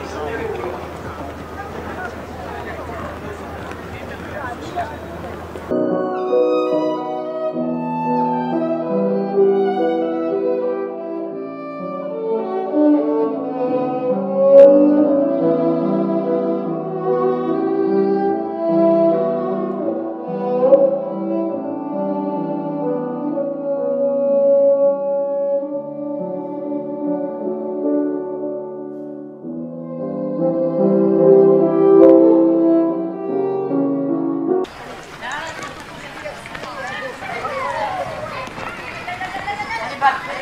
Thank you. back.